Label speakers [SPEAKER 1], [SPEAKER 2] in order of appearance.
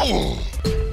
[SPEAKER 1] Oh.